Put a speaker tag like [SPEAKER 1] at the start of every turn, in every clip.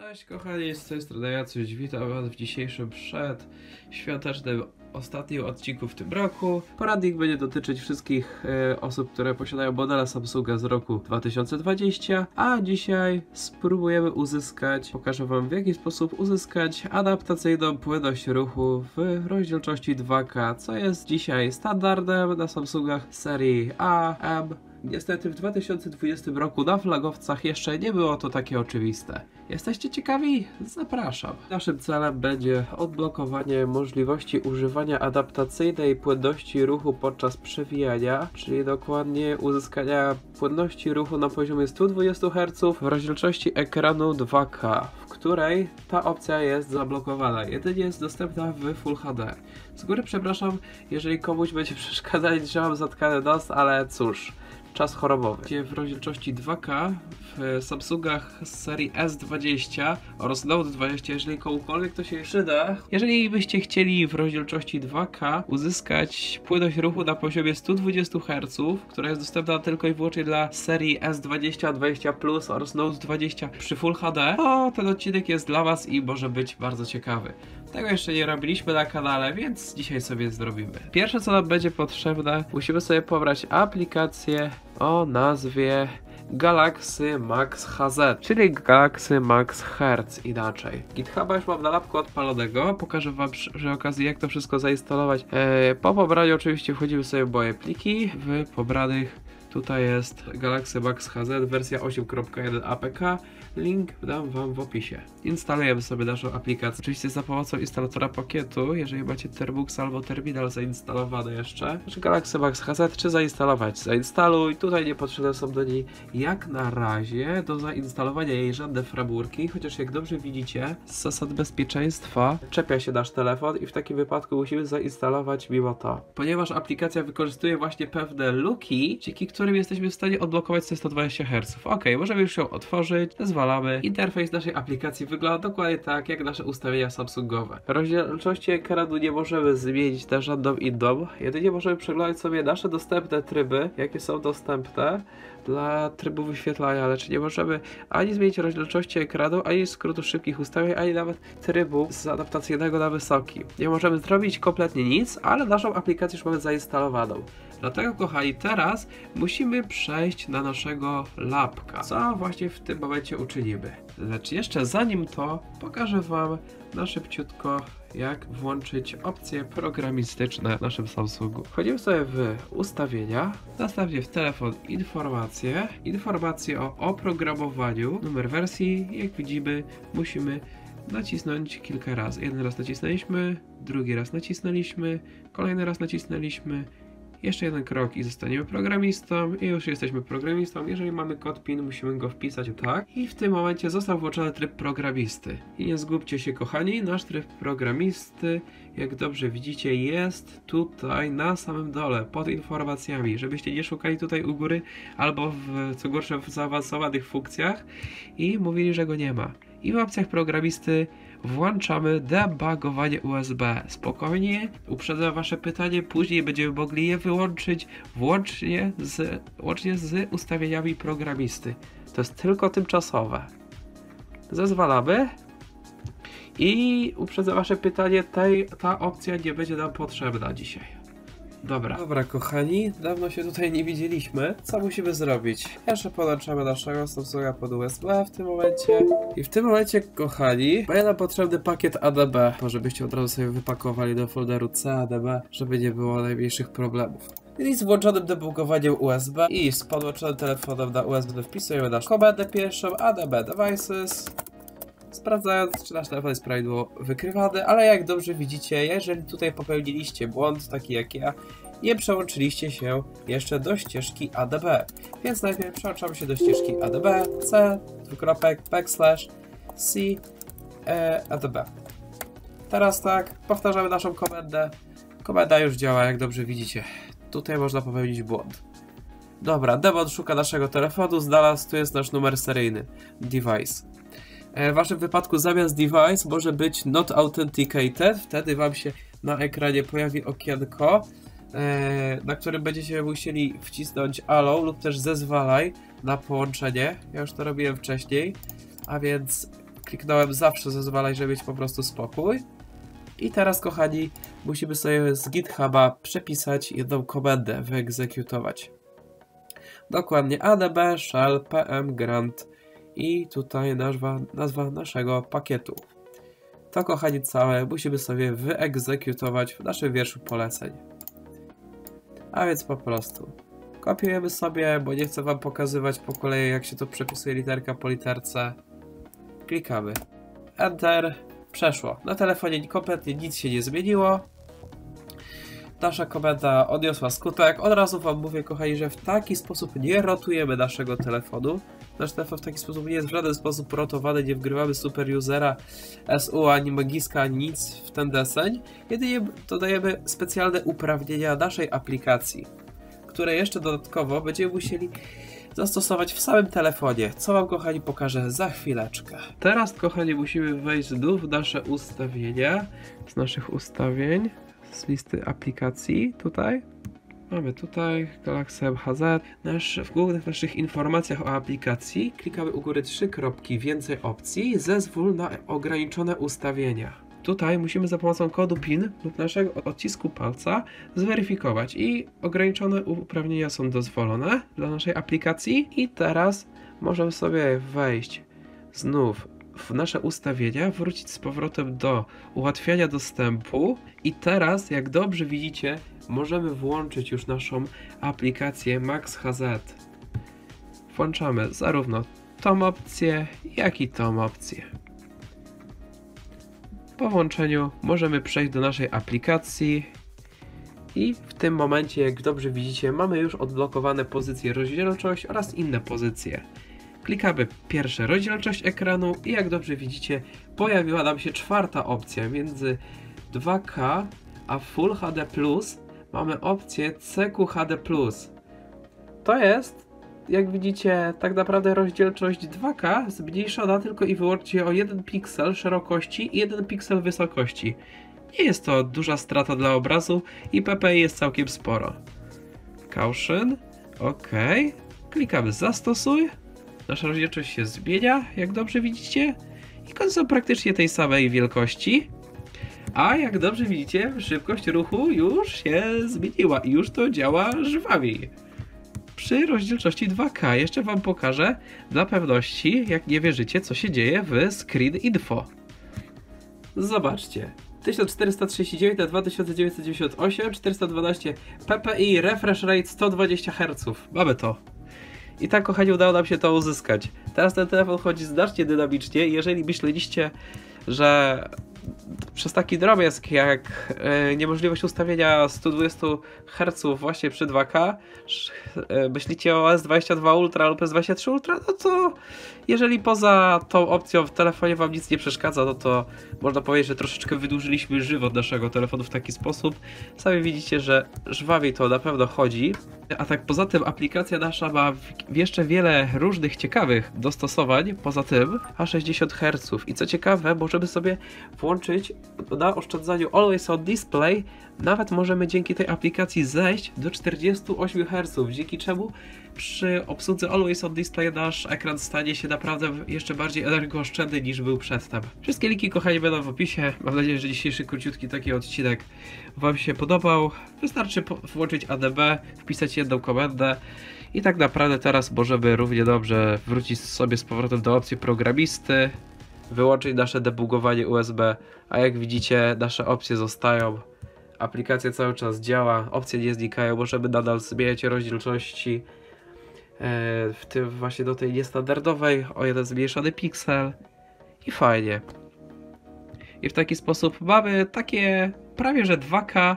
[SPEAKER 1] Cześć kochani, z tej strony Jacuś, witam was w dzisiejszym przedświątecznym ostatnim odcinku w tym roku. Poradnik będzie dotyczyć wszystkich e, osób, które posiadają modele Samsunga z roku 2020, a dzisiaj spróbujemy uzyskać, pokażę wam w jaki sposób uzyskać adaptacyjną płynność ruchu w rozdzielczości 2K, co jest dzisiaj standardem na Samsungach serii A, M, Niestety w 2020 roku na flagowcach jeszcze nie było to takie oczywiste. Jesteście ciekawi? Zapraszam. Naszym celem będzie odblokowanie możliwości używania adaptacyjnej płynności ruchu podczas przewijania, czyli dokładnie uzyskania płynności ruchu na poziomie 120 Hz w rozdzielczości ekranu 2K, w której ta opcja jest zablokowana. Jedynie jest dostępna w Full HD. Z góry przepraszam, jeżeli komuś będzie przeszkadzać, że mam zatkany nos, ale cóż czas chorobowy. W rozdzielczości 2K w Samsungach z serii S20 oraz Note 20, jeżeli komukolwiek to się przyda. Jeżeli byście chcieli w rozdzielczości 2K uzyskać płynność ruchu na poziomie 120 Hz, która jest dostępna tylko i wyłącznie dla serii S20, 20 Plus oraz Note 20 przy Full HD, to ten odcinek jest dla Was i może być bardzo ciekawy. Tego jeszcze nie robiliśmy na kanale, więc dzisiaj sobie zrobimy. Pierwsze co nam będzie potrzebne, musimy sobie pobrać aplikację o nazwie Galaxy Max HZ, czyli Galaxy Max Hertz inaczej. GitHuba już mam na lapku odpalonego, pokażę wam przy, przy okazji jak to wszystko zainstalować. Eee, po pobraniu oczywiście wchodzimy sobie w moje pliki, w pobranych tutaj jest Galaxy Max HZ wersja 8.1 APK Link dam Wam w opisie. Instalujemy sobie naszą aplikację. Oczywiście za pomocą instalatora pakietu, jeżeli macie Terbux albo terminal zainstalowany jeszcze, czy Galaxy Max HZ, czy zainstalować. Zainstaluj. Tutaj nie potrzebne są do niej jak na razie do zainstalowania jej żadne frameworki, chociaż jak dobrze widzicie, z zasad bezpieczeństwa czepia się nasz telefon i w takim wypadku musimy zainstalować mimo to. Ponieważ aplikacja wykorzystuje właśnie pewne luki, dzięki którym jesteśmy w stanie odblokować te 120 Hz. Ok, możemy już ją otworzyć, odpalamy. Interfejs naszej aplikacji wygląda dokładnie tak, jak nasze ustawienia Samsungowe. Rozdzielczości ekranu nie możemy zmienić na żadną inną, jedynie możemy przeglądać sobie nasze dostępne tryby, jakie są dostępne dla trybu wyświetlania, lecz nie możemy ani zmienić rozdzielczości ekranu, ani skrótu szybkich ustawień, ani nawet trybu z adaptacyjnego na wysoki. Nie możemy zrobić kompletnie nic, ale naszą aplikację już mamy zainstalowaną. Dlatego kochani, teraz musimy przejść na naszego lapka, co właśnie w tym momencie uczynimy. Lecz jeszcze zanim to, pokażę Wam na szybciutko jak włączyć opcje programistyczne w naszym Samsungu. Wchodzimy sobie w ustawienia, następnie w telefon informacje, informacje o oprogramowaniu, numer wersji, jak widzimy musimy nacisnąć kilka razy. Jeden raz nacisnęliśmy, drugi raz nacisnęliśmy, kolejny raz nacisnęliśmy, jeszcze jeden krok i zostaniemy programistą i już jesteśmy programistą. Jeżeli mamy kod PIN, musimy go wpisać tak. I w tym momencie został włączony tryb programisty. I nie zgubcie się kochani, nasz tryb programisty, jak dobrze widzicie, jest tutaj na samym dole, pod informacjami, żebyście nie szukali tutaj u góry albo w, co gorsze w zaawansowanych funkcjach i mówili, że go nie ma. I w opcjach programisty włączamy debugowanie USB. Spokojnie, uprzedzam Wasze pytanie, później będziemy mogli je wyłączyć włącznie z, łącznie z ustawieniami programisty. To jest tylko tymczasowe. Zezwalamy. I uprzedzam Wasze pytanie, tej, ta opcja nie będzie nam potrzebna dzisiaj. Dobra. Dobra, kochani, dawno się tutaj nie widzieliśmy. Co musimy zrobić? Jeszcze podłączamy naszego Samsunga pod USB w tym momencie. I w tym momencie, kochani, będzie nam potrzebny pakiet ADB, to żebyście od razu sobie wypakowali do folderu CADB, żeby nie było najmniejszych problemów. I z włączonym debugowaniem USB i z podłączonym telefonem na USB wpisujemy naszą komendę pierwszą ADB Devices sprawdzając, czy nasz telefon jest prawidłowo wykrywany, ale jak dobrze widzicie, jeżeli tutaj popełniliście błąd, taki jak ja, nie przełączyliście się jeszcze do ścieżki ADB. Więc najpierw przełączamy się do ścieżki ADB, C, dwukropek, backslash, C, e, ADB. Teraz tak, powtarzamy naszą komendę. Komenda już działa, jak dobrze widzicie. Tutaj można popełnić błąd. Dobra, demon szuka naszego telefonu, znalazł, tu jest nasz numer seryjny, device. E, w waszym wypadku zamiast device może być not authenticated, wtedy wam się na ekranie pojawi okienko, e, na którym będziecie musieli wcisnąć allow lub też zezwalaj na połączenie. Ja już to robiłem wcześniej, a więc Kliknąłem zawsze zezwalaj, żeby mieć po prostu spokój. I teraz, kochani, musimy sobie z GitHuba przepisać jedną komendę, wyegzekutować. Dokładnie adb shell pm grant i tutaj nazwa, nazwa naszego pakietu. To, kochani, całe musimy sobie wyegzekutować w naszym wierszu poleceń. A więc po prostu kopiujemy sobie, bo nie chcę wam pokazywać po kolei, jak się to przepisuje literka po literce. Klikamy. Enter. Przeszło. Na telefonie kompletnie nic się nie zmieniło. Nasza komenda odniosła skutek. Od razu wam mówię, kochani, że w taki sposób nie rotujemy naszego telefonu. Nasz telefon w taki sposób nie jest w żaden sposób rotowany, nie wgrywamy super usera SU, ani magiska, ani nic w ten deseń. Jedynie dodajemy specjalne uprawnienia naszej aplikacji, które jeszcze dodatkowo będziemy musieli zastosować w samym telefonie, co Wam kochani pokażę za chwileczkę. Teraz kochani musimy wejść znów w nasze ustawienia, z naszych ustawień, z listy aplikacji tutaj. Mamy tutaj Galaxy MHZ. Nasz, w głównych naszych informacjach o aplikacji klikamy u góry trzy kropki, więcej opcji, zezwól na ograniczone ustawienia. Tutaj musimy za pomocą kodu PIN lub naszego odcisku palca zweryfikować i ograniczone uprawnienia są dozwolone dla naszej aplikacji i teraz możemy sobie wejść znów w nasze ustawienia, wrócić z powrotem do ułatwiania dostępu i teraz, jak dobrze widzicie, możemy włączyć już naszą aplikację MaxHZ. Włączamy zarówno tą opcję, jak i tą opcję. Po włączeniu możemy przejść do naszej aplikacji i w tym momencie, jak dobrze widzicie, mamy już odblokowane pozycje rozdzielczość oraz inne pozycje. Klikamy pierwsze rozdzielczość ekranu i jak dobrze widzicie, pojawiła nam się czwarta opcja między 2K a Full HD+, mamy opcję CQHD+. To jest jak widzicie, tak naprawdę rozdzielczość 2K zmniejszona tylko i wyłącznie o 1 piksel szerokości i 1 piksel wysokości. Nie jest to duża strata dla obrazu i PPI jest całkiem sporo. Caution, ok, klikamy zastosuj, nasza rozdzielczość się zmienia, jak dobrze widzicie, i są praktycznie tej samej wielkości. A jak dobrze widzicie, szybkość ruchu już się zmieniła i już to działa żwawiej przy rozdzielczości 2K. Jeszcze Wam pokażę dla pewności, jak nie wierzycie, co się dzieje w Screen Info. Zobaczcie. 1439 na 2998, 412 ppi, refresh rate 120 Hz. Mamy to. I tak, kochani, udało nam się to uzyskać. Teraz ten telefon chodzi znacznie dynamicznie. Jeżeli myśleliście, że przez taki drobiazg jak e, niemożliwość ustawienia 120 Hz właśnie przy 2K, e, myślicie o S22 Ultra lub S23 Ultra, no to jeżeli poza tą opcją w telefonie Wam nic nie przeszkadza, no to można powiedzieć, że troszeczkę wydłużyliśmy żywot naszego telefonu w taki sposób. Sami widzicie, że żwawiej to na pewno chodzi. A tak poza tym aplikacja nasza ma jeszcze wiele różnych ciekawych dostosowań, poza tym a 60 Hz. I co ciekawe, możemy sobie włączyć na oszczędzaniu Always on Display, nawet możemy dzięki tej aplikacji zejść do 48 Hz, dzięki czemu przy obsłudze Always on Display nasz ekran stanie się naprawdę jeszcze bardziej energooszczędny niż był przedtem. Wszystkie linki kochani będą w opisie. Mam nadzieję, że dzisiejszy króciutki taki odcinek Wam się podobał. Wystarczy włączyć ADB, wpisać jedną komendę i tak naprawdę teraz możemy równie dobrze wrócić sobie z powrotem do opcji programisty, wyłączyć nasze debugowanie USB, a jak widzicie nasze opcje zostają. Aplikacja cały czas działa, opcje nie znikają, możemy nadal zmieniać rozdzielczości, E, w tym właśnie do tej niestandardowej o jeden zmniejszony piksel i fajnie. I w taki sposób mamy takie prawie że 2K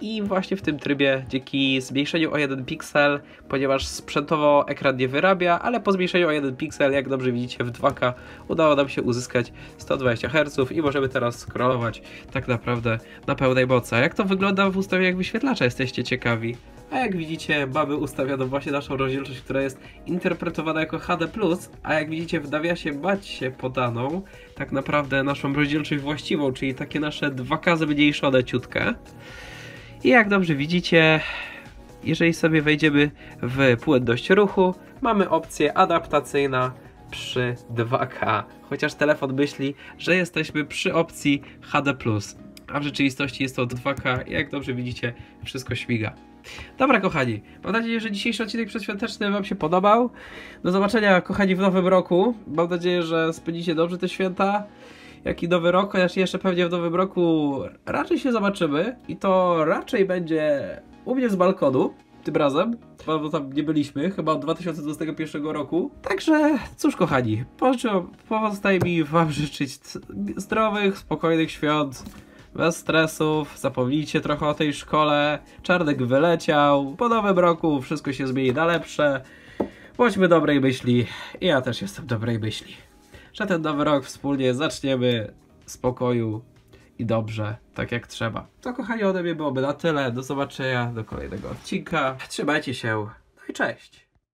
[SPEAKER 1] i właśnie w tym trybie dzięki zmniejszeniu o 1 piksel, ponieważ sprzętowo ekran nie wyrabia, ale po zmniejszeniu o 1 piksel, jak dobrze widzicie w 2K, udało nam się uzyskać 120 Hz i możemy teraz scrollować tak naprawdę na pełnej mocy. A jak to wygląda w ustawieniach wyświetlacza, jesteście ciekawi? A jak widzicie, mamy ustawioną właśnie naszą rozdzielczość, która jest interpretowana jako HD+, a jak widzicie w nawiasie macie podaną tak naprawdę naszą rozdzielczość właściwą, czyli takie nasze 2K zmniejszone ciutkę. I jak dobrze widzicie, jeżeli sobie wejdziemy w płynność ruchu, mamy opcję adaptacyjna, przy 2K. Chociaż telefon myśli, że jesteśmy przy opcji HD+. A w rzeczywistości jest to 2K i jak dobrze widzicie, wszystko śmiga. Dobra, kochani, mam nadzieję, że dzisiejszy odcinek przedświąteczny Wam się podobał. Do zobaczenia, kochani, w nowym roku. Mam nadzieję, że spędzicie dobrze te święta. Jak i nowy rok, chociaż jeszcze pewnie w nowym roku raczej się zobaczymy. I to raczej będzie u mnie z balkonu. Tym razem, bo tam nie byliśmy, chyba od 2021 roku. Także, cóż, kochani, pozostaje mi Wam życzyć zdrowych, spokojnych świąt, bez stresów, zapomnijcie trochę o tej szkole. Czarnek wyleciał, po nowym roku wszystko się zmieni na lepsze. Bądźmy dobrej myśli, ja też jestem dobrej myśli. Że ten nowy rok wspólnie zaczniemy w spokoju i dobrze, tak jak trzeba. To kochani ode mnie byłoby na tyle. Do zobaczenia do kolejnego odcinka. Trzymajcie się. No i cześć.